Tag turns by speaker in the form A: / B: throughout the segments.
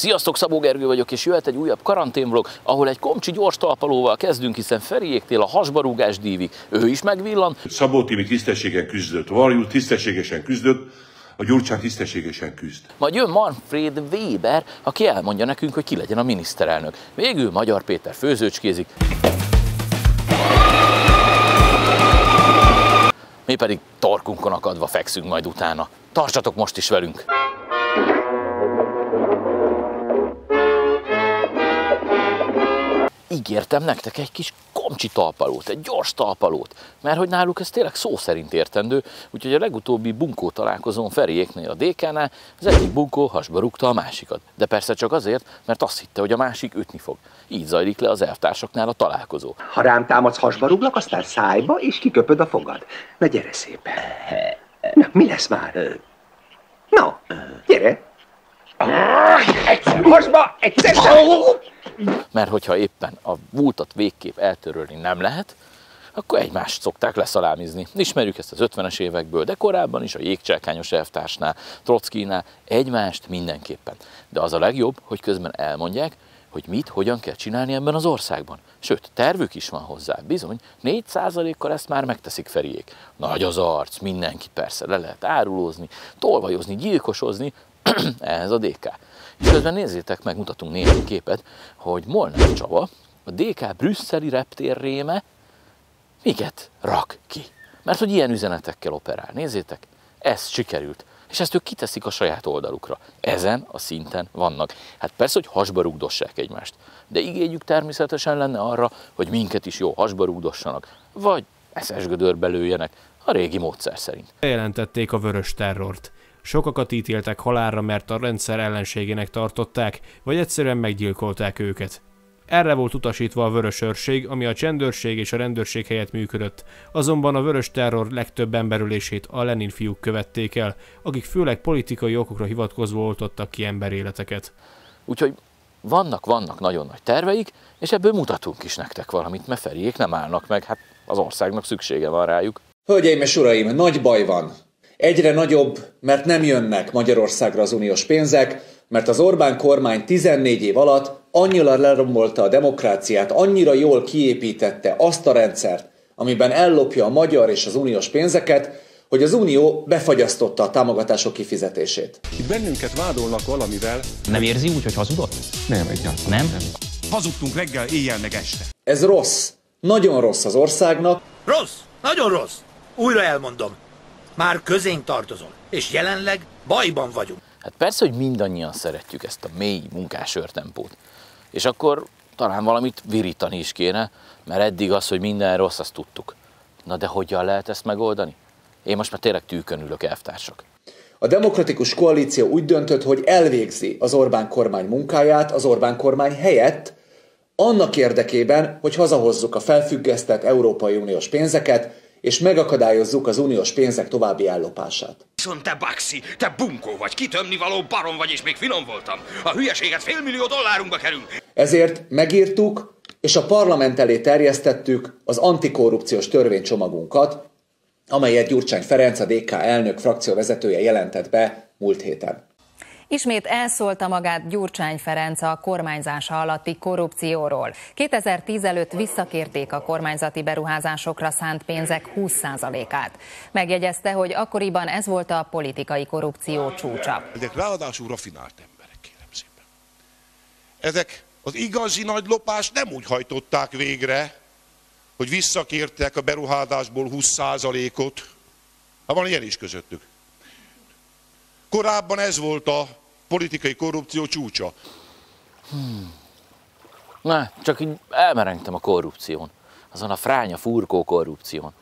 A: Sziasztok, Szabó Gergő vagyok, és jöhet egy újabb karanténvlog, ahol egy komcsi gyors talpalóval kezdünk, hiszen Feriéktél a hasbarúgás dívig. Ő is megvillan.
B: Szabó Timi tisztességen küzdött, Varjú tisztességesen küzdött, a Gyurcsán tisztességesen küzd.
A: Majd jön Manfred Weber, aki elmondja nekünk, hogy ki legyen a miniszterelnök. Végül Magyar Péter főzőcskézik. Mi pedig torkunkon akadva fekszünk majd utána. Tartsatok most is velünk! Ígértem nektek egy kis komcsi talpalót, egy gyors talpalót, mert hogy náluk ez tényleg szó szerint értendő, úgyhogy a legutóbbi bunkó találkozón Feriéknél a DK-nál az egyik bunkó hasba rúgta a másikat. De persze csak azért, mert azt hitte, hogy a másik ütni fog. Így zajlik le az elvtársaknál a találkozó.
C: Ha rám támadsz, hasba rúglak, aztán szájba, és kiköpöd a fogad. Na gyere szépen. Na, mi lesz már? Na, gyere. Egyszer hasba, egyszer
A: mert hogyha éppen a múltat végképp eltörölni nem lehet, akkor egymást szokták leszalámizni. Ismerjük ezt az 50-es évekből, de korábban is a jégcselkányos elvtársnál, Trockinál, egymást mindenképpen. De az a legjobb, hogy közben elmondják, hogy mit, hogyan kell csinálni ebben az országban. Sőt, tervük is van hozzá. Bizony, 4%-kal ezt már megteszik feriék. Nagy az arc, mindenki persze le lehet árulózni, tolvajozni, gyilkosozni, ehhez a DK. Közben nézzétek meg, mutatunk néhány képet, hogy Molnár Csaba, a DK brüsszeli reptér réme miket rak ki. Mert hogy ilyen üzenetekkel operál. Nézzétek, ez sikerült. És ezt ők kiteszik a saját oldalukra. Ezen a szinten vannak. Hát persze, hogy hasba rúgdossák egymást. De igényük természetesen lenne arra, hogy minket is jó hasba rúgdossanak. Vagy eszes gödörbe lőjenek, a régi módszer szerint.
D: Bejelentették a vörös terrort. Sokakat ítéltek halálra, mert a rendszer ellenségének tartották, vagy egyszerűen meggyilkolták őket. Erre volt utasítva a vörös őrség, ami a csendőrség és a rendőrség helyett működött, azonban a vörös terror legtöbb emberülését a Lenin fiúk követték el, akik főleg politikai okokra hivatkozva oltottak ki emberéleteket.
A: Úgyhogy vannak, vannak nagyon nagy terveik, és ebből mutatunk is nektek valamit, mert Feriék nem állnak meg, hát az országnak szüksége van rájuk.
E: Hölgyeim és uraim, nagy baj van. Egyre nagyobb, mert nem jönnek Magyarországra az uniós pénzek, mert az Orbán kormány 14 év alatt annyira lerombolta a demokráciát, annyira jól kiépítette azt a rendszert, amiben ellopja a magyar és az uniós pénzeket, hogy az Unió befagyasztotta a támogatások kifizetését.
F: Itt bennünket vádolnak valamivel.
G: Nem érzi úgy, hogy hazudott?
F: Nem, egyáltalán.
G: Nem? nem.
F: Hazudtunk reggel, éjjel meg este.
E: Ez rossz. Nagyon rossz az országnak.
H: Rossz. Nagyon rossz. Újra elmondom. Már közénk tartozol. És jelenleg bajban vagyunk.
A: Hát persze, hogy mindannyian szeretjük ezt a mély munkásőrtempót. És akkor talán valamit virítani is kéne, mert eddig az, hogy minden rossz, azt tudtuk. Na de hogyan lehet ezt megoldani? Én most már tényleg tűkön ülök, elvtársak.
E: A demokratikus koalíció úgy döntött, hogy elvégzi az Orbán kormány munkáját az Orbán kormány helyett, annak érdekében, hogy hazahozzuk a felfüggesztett Európai Uniós pénzeket, és megakadályozzuk az uniós pénzek további ellopását.
I: Viszont te Baxi, te bunkó vagy, kitömni való barom vagy, és még finom voltam. A hülyeséget félmillió dollárunkba kerül.
E: Ezért megírtuk, és a parlament elé terjesztettük az antikorrupciós törvénycsomagunkat, amelyet Gyurcsány Ferenc, a DK elnök frakció vezetője jelentett be múlt héten.
J: Ismét elszólta magát Gyurcsány Ferenc a kormányzása alatti korrupcióról. 2010 előtt visszakérték a kormányzati beruházásokra szánt pénzek 20%-át. Megjegyezte, hogy akkoriban ez volt a politikai korrupció csúcsa.
F: Ezek ráadásul rafinált emberek, kérem szépen. Ezek az igazi nagy lopást nem úgy hajtották végre, hogy visszakértek a beruházásból 20%-ot. Ha van ilyen is közöttük. Korábban ez volt a politikai korrupció csúcsa.
A: Hmm. Na, csak így elmerengtem a korrupción. Azon a fránya furkó korrupción.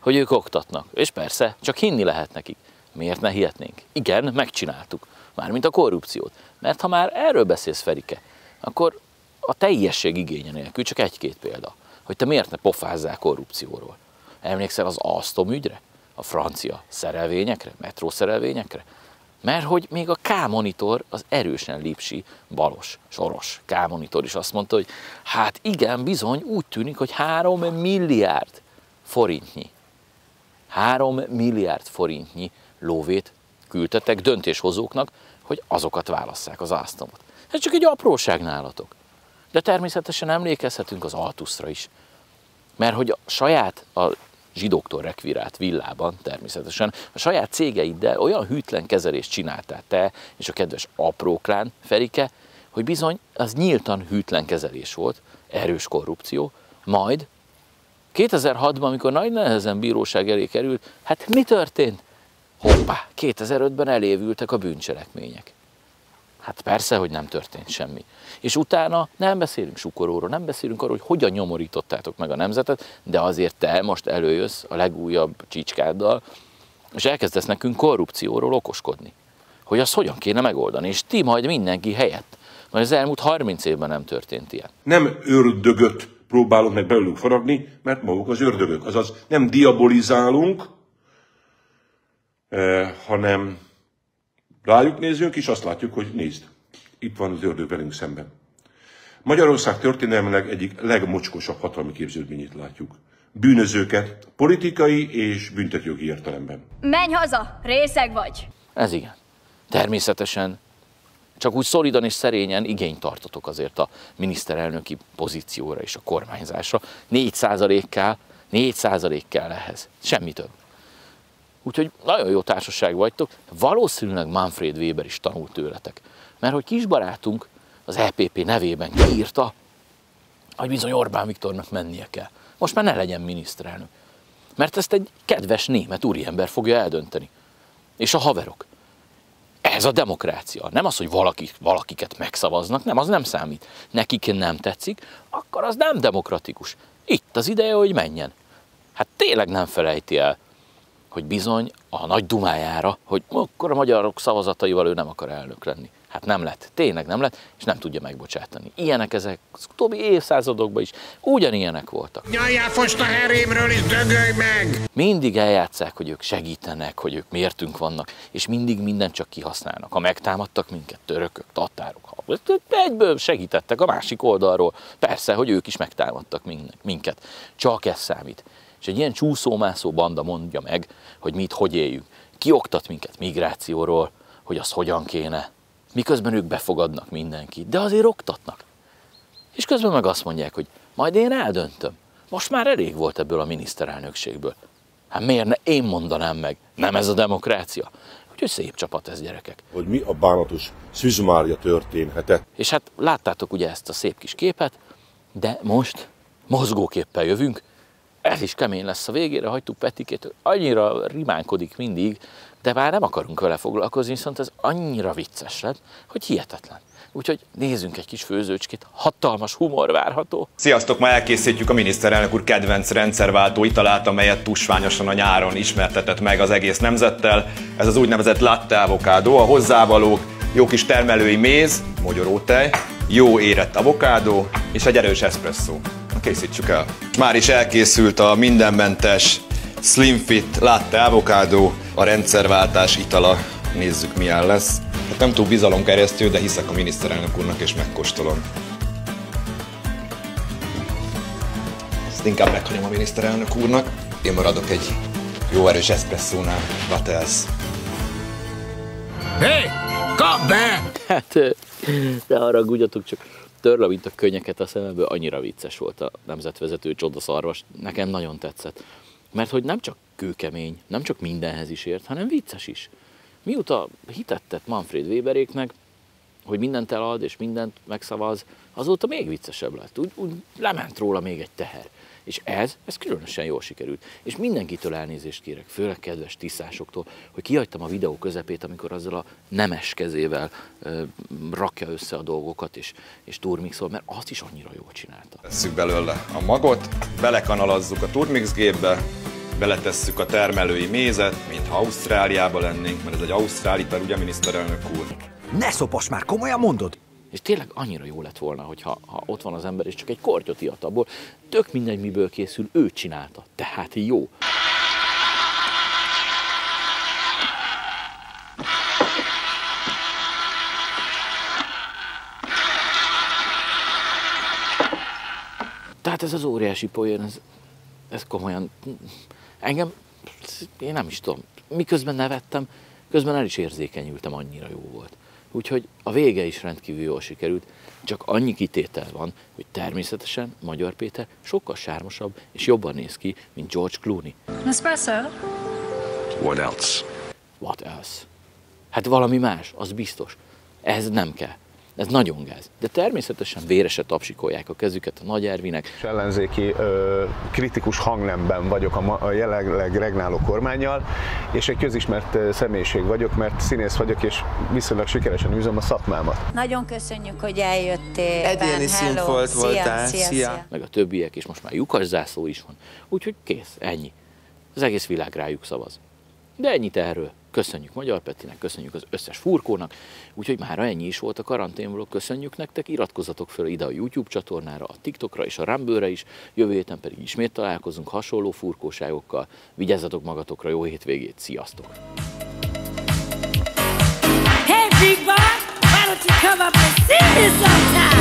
A: Hogy ők oktatnak. És persze, csak hinni lehet nekik. Miért ne hihetnénk? Igen, megcsináltuk. Mármint a korrupciót. Mert ha már erről beszélsz, Ferike, akkor a teljesség igénye nélkül csak egy-két példa. Hogy te miért ne pofázzál korrupcióról. Emlékszel az Alstom ügyre? A francia szerelvényekre? Metrószerelvényekre? Mert hogy még a K-monitor az erősen lipsi, balos, soros K-monitor is azt mondta, hogy hát igen, bizony úgy tűnik, hogy három milliárd forintnyi, három milliárd forintnyi lóvét küldtetek döntéshozóknak, hogy azokat válasszák az ásztamot. Ez csak egy apróság nálatok. De természetesen emlékezhetünk az Altuszra is. Mert hogy a saját, a zsidóktól rekvirált villában természetesen a saját cégeiddel olyan hűtlen kezelést csináltál te és a kedves apróklán Ferike, hogy bizony az nyíltan hűtlen kezelés volt, erős korrupció, majd 2006-ban, amikor nagy nehezen bíróság elé került, hát mi történt? Hoppá, 2005-ben elévültek a bűncselekmények. Hát persze, hogy nem történt semmi. És utána nem beszélünk sukoróról, nem beszélünk arról, hogy hogyan nyomorítottátok meg a nemzetet, de azért te most előjössz a legújabb csicskáddal, és elkezdesz nekünk korrupcióról okoskodni. Hogy azt hogyan kéne megoldani, és ti majd mindenki helyett. Mert az elmúlt 30 évben nem történt ilyen.
B: Nem ördögöt próbálunk meg belőlük faragni, mert maguk az ördögök. Azaz nem diabolizálunk, eh, hanem rájuk nézünk, és azt látjuk, hogy nézd, itt van az ördög velünk szemben. Magyarország történelmileg egyik legmocskosabb hatalmi képződményét látjuk. Bűnözőket politikai és büntetőjogi értelemben.
G: Menj haza, részeg vagy.
A: Ez igen. Természetesen csak úgy szolidan és szerényen igényt tartotok azért a miniszterelnöki pozícióra és a kormányzásra. 4 kell 4 kell ehhez. Semmi több. Úgyhogy nagyon jó társaság vagytok. Valószínűleg Manfred Weber is tanult tőletek. Mert hogy kisbarátunk az EPP nevében kiírta, hogy bizony Orbán Viktornak mennie kell. Most már ne legyen miniszterelnök. Mert ezt egy kedves német úriember fogja eldönteni. És a haverok. Ez a demokrácia. Nem az, hogy valaki, valakiket megszavaznak, nem, az nem számít. Nekik nem tetszik, akkor az nem demokratikus. Itt az ideje, hogy menjen. Hát tényleg nem felejti el, hogy bizony a nagy dumájára, hogy akkor a magyarok szavazataival ő nem akar elnök lenni. Hát nem lett, tényleg nem lett, és nem tudja megbocsátani. Ilyenek ezek az utóbbi évszázadokban is ugyanilyenek voltak.
K: Nyaljál fost a herémről is dögölj meg!
A: Mindig eljátszák, hogy ők segítenek, hogy ők miértünk vannak, és mindig mindent csak kihasználnak. Ha megtámadtak minket, törökök, tatárok, ha egyből segítettek a másik oldalról. Persze, hogy ők is megtámadtak minket. Csak ez számít. És egy ilyen csúszómászó banda mondja meg, hogy mit hogy éljünk. Kioktat minket migrációról, hogy az hogyan kéne, miközben ők befogadnak mindenkit, de azért oktatnak. És közben meg azt mondják, hogy majd én eldöntöm. Most már elég volt ebből a miniszterelnökségből. Hát miért ne én mondanám meg? Nem ez a demokrácia? Úgyhogy szép csapat ez, gyerekek.
B: Hogy mi a bánatos szűzmária történhetett.
A: És hát láttátok ugye ezt a szép kis képet, de most mozgóképpel jövünk, ez is kemény lesz a végére, hagytuk Petikét, annyira rimánkodik mindig, de már nem akarunk vele foglalkozni, viszont ez annyira vicces lett, hogy hihetetlen. Úgyhogy nézzünk egy kis főzőcskét, hatalmas humor várható.
L: Sziasztok, ma elkészítjük a miniszterelnök úr kedvenc rendszerváltó italát, amelyet tusványosan a nyáron ismertetett meg az egész nemzettel. Ez az úgynevezett latte avokádó, a hozzávalók, jó kis termelői méz, mogyorótej, jó érett avokádó és egy erős espresszó. Na készítsük el. Már is elkészült a mindenmentes Slim Fit Latte Avocado, a rendszerváltás itala. Nézzük milyen lesz. Hát nem túl bizalomkeresztő, de hiszek a miniszterelnök úrnak és megkóstolom. Ezt inkább meghagyom a miniszterelnök úrnak. Én maradok egy jó erős eszpresszónál. Vatels.
K: Hé, hey, kap be!
A: Hát, de haragudjatok, csak törle, mint a könnyeket a szememből, annyira vicces volt a nemzetvezető csodaszarvas. Nekem nagyon tetszett. Mert hogy nem csak kőkemény, nem csak mindenhez is ért, hanem vicces is. Mióta hitettet Manfred Weberéknek, hogy mindent elad és mindent megszavaz, azóta még viccesebb lett. Úgy, úgy lement róla még egy teher. És ez, ez különösen jól sikerült. És mindenkitől elnézést kérek, főleg kedves tisztásoktól, hogy kihagytam a videó közepét, amikor azzal a nemes kezével ö, rakja össze a dolgokat, és, és turmixol, mert azt is annyira jól csinálta.
L: Tesszük belőle a magot, belekanalazzuk a turmix gépbe, beletesszük a termelői mézet, mintha Ausztráliában lennénk, mert ez egy ausztráli per, ugye miniszterelnök úr?
H: Ne szopos már, komolyan mondod?
A: És tényleg annyira jó lett volna, hogyha ha ott van az ember, és csak egy kortyot ihat abból, tök mindegy, miből készül, ő csinálta. Tehát jó. Tehát ez az óriási poén, ez, ez komolyan, engem, én nem is tudom, miközben nevettem, közben el is érzékenyültem, annyira jó volt. Úgyhogy a vége is rendkívül jól sikerült, csak annyi kitétel van, hogy természetesen Magyar Péter sokkal sármosabb és jobban néz ki, mint George Clooney.
M: Espresso?
I: What else?
A: What else? Hát valami más, az biztos. Ez nem kell. Ez nagyon gáz. De természetesen vérese tapsikolják a kezüket a Nagy Ervinek.
N: És ellenzéki ö, kritikus hangnemben vagyok a, ma, a jelenleg regnáló kormányjal, és egy közismert személyiség vagyok, mert színész vagyok, és viszonylag sikeresen űzöm a szakmámat.
O: Nagyon köszönjük, hogy eljöttél.
P: Egyéni színfolt voltál.
O: Szia, szia, szia.
A: Meg a többiek, és most már lyukas zászló is van. Úgyhogy kész, ennyi. Az egész világ rájuk szavaz. De ennyit erről. Köszönjük Magyar Petinek, köszönjük az összes furkónak, úgyhogy már ennyi is volt a karanténból, köszönjük nektek, iratkozzatok fel ide a YouTube csatornára, a TikTokra és a Rumble-re is, jövő héten pedig ismét találkozunk hasonló furkóságokkal, vigyázzatok magatokra, jó hétvégét, sziasztok!
M: Hey, big boy, why don't you come up and see?